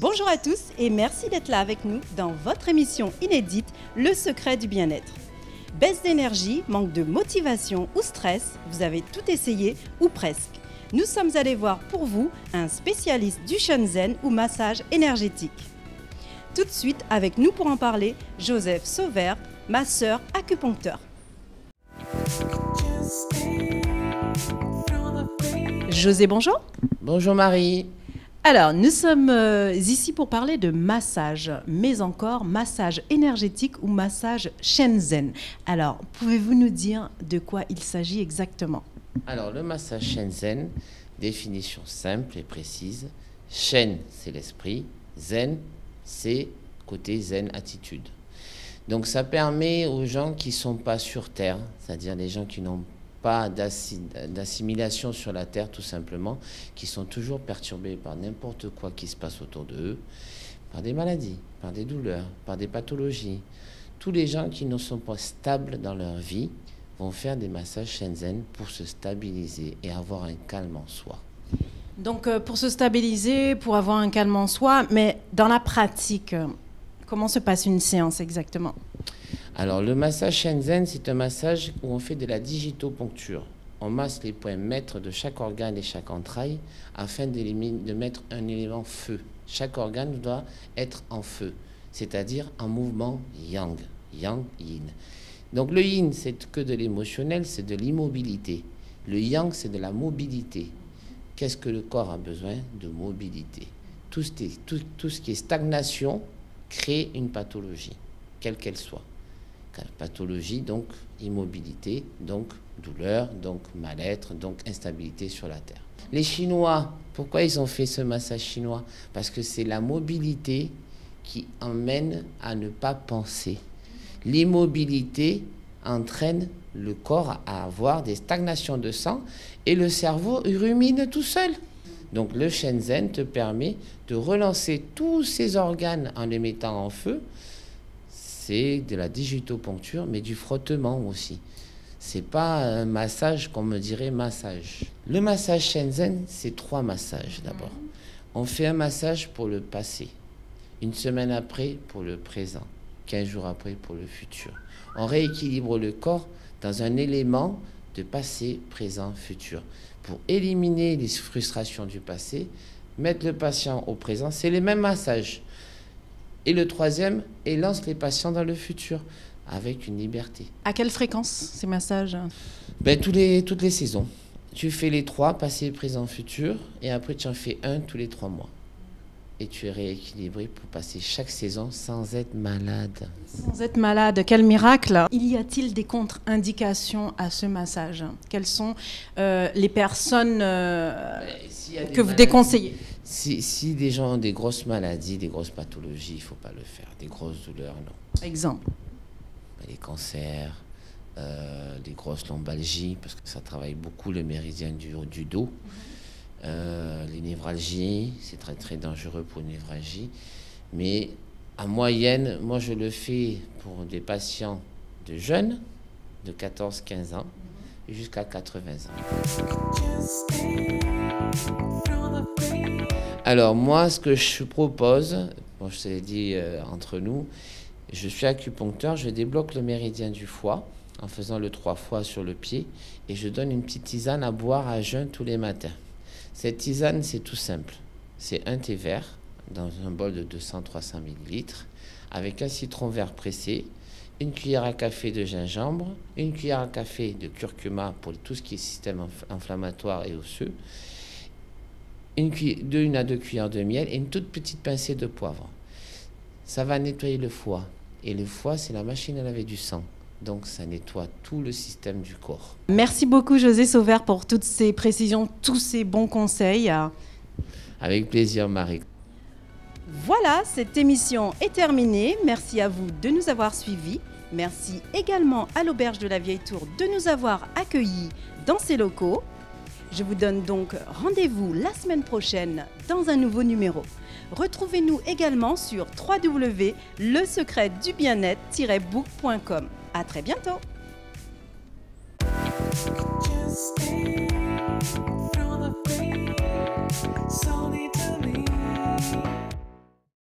Bonjour à tous et merci d'être là avec nous dans votre émission inédite Le secret du bien-être. Baisse d'énergie, manque de motivation ou stress, vous avez tout essayé ou presque. Nous sommes allés voir pour vous un spécialiste du Shenzhen ou massage énergétique. Tout de suite avec nous pour en parler, Joseph Sauvert, masseur acupuncteur. José, bonjour. Bonjour Marie. Alors, nous sommes euh, ici pour parler de massage, mais encore massage énergétique ou massage Shenzhen. Alors, pouvez-vous nous dire de quoi il s'agit exactement? Alors, le massage Shenzhen, définition simple et précise. Shen, c'est l'esprit. Zen, c'est côté zen, attitude. Donc, ça permet aux gens qui ne sont pas sur Terre, c'est-à-dire les gens qui n'ont pas d'assimilation sur la Terre, tout simplement, qui sont toujours perturbés par n'importe quoi qui se passe autour d'eux, par des maladies, par des douleurs, par des pathologies. Tous les gens qui ne sont pas stables dans leur vie vont faire des massages Shenzhen pour se stabiliser et avoir un calme en soi. Donc euh, pour se stabiliser, pour avoir un calme en soi, mais dans la pratique, euh, comment se passe une séance exactement? Alors, le massage Shenzhen, c'est un massage où on fait de la digitopuncture. On masse les points maîtres de chaque organe et chaque entraille afin de mettre un élément feu. Chaque organe doit être en feu, c'est-à-dire en mouvement yang, yang, yin. Donc le yin, c'est que de l'émotionnel, c'est de l'immobilité. Le yang, c'est de la mobilité. Qu'est-ce que le corps a besoin De mobilité? Tout ce qui est stagnation crée une pathologie, quelle qu'elle soit pathologie, donc immobilité, donc douleur, donc mal-être, donc instabilité sur la Terre. Les Chinois, pourquoi ils ont fait ce massage chinois? Parce que c'est la mobilité qui emmène à ne pas penser. L'immobilité entraîne le corps à avoir des stagnations de sang et le cerveau rumine tout seul. Donc le Shenzhen te permet de relancer tous ces organes en les mettant en feu c'est de la digitopuncture, mais du frottement aussi. C'est pas un massage qu'on me dirait massage. Le massage Shenzhen, c'est trois massages d'abord. On fait un massage pour le passé, une semaine après pour le présent, 15 jours après pour le futur. On rééquilibre le corps dans un élément de passé, présent, futur pour éliminer les frustrations du passé, mettre le patient au présent. C'est les mêmes massages. Et le troisième, et lance les patients dans le futur avec une liberté. À quelle fréquence ces massages? Ben, tous les, Toutes les saisons. Tu fais les trois, passé, présent, futur, et après tu en fais un tous les trois mois. Et tu es rééquilibré pour passer chaque saison sans être malade. Sans être malade, quel miracle Il y a-t-il des contre-indications à ce massage? Quelles sont euh, les personnes euh, ben, que vous déconseillez? Si, des gens ont des grosses maladies, des grosses pathologies, il ne faut pas le faire. Des grosses douleurs, non. Exemple Les cancers, euh, des grosses lombalgies, parce que ça travaille beaucoup le méridien du, du dos. Euh, les névralgies, c'est très très dangereux pour une névralgie. Mais en moyenne, moi je le fais pour des patients de jeunes, de 14-15 ans, jusqu'à 80 ans. Alors moi, ce que je propose, bon, je t'ai dit euh, entre nous, je suis acupuncteur, je débloque le méridien du foie en faisant le trois fois sur le pied et je donne une petite tisane à boire à jeun tous les matins. Cette tisane, c'est tout simple. C'est un thé vert dans un bol de 200-300 ml avec un citron vert pressé, une cuillère à café de gingembre, une cuillère à café de curcuma pour tout ce qui est système inflammatoire et osseux, une, une à deux cuillères de miel et une toute petite pincée de poivre. Ça va nettoyer le foie. Et le foie, c'est la machine à laver du sang. Donc ça nettoie tout le système du corps. Merci beaucoup José Sauvert pour toutes ces précisions, tous ces bons conseils. Avec plaisir Marie. Voilà, cette émission est terminée. Merci à vous de nous avoir suivis. Merci également à l'Auberge de la Vieille Tour de nous avoir accueillis dans ses locaux. Je vous donne donc rendez-vous la semaine prochaine dans un nouveau numéro. Retrouvez-nous également sur www.lesecretdubien-être-book.com. À très bientôt.